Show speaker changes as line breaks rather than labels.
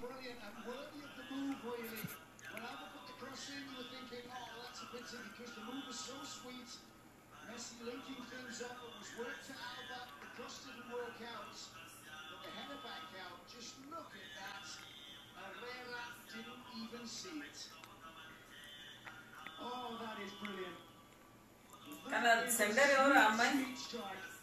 brilliant and worthy of the move, really. When Alba put the cross in, you were thinking, oh, that's a pity because the move was so sweet. Messi linking things up, it was worked to Alba, the cross didn't work out, but the header back out, just look at that. Herrera didn't even see it. Oh, that is brilliant.
కానీ అది centre ఎవరు or అమ్మాయి
Sweet.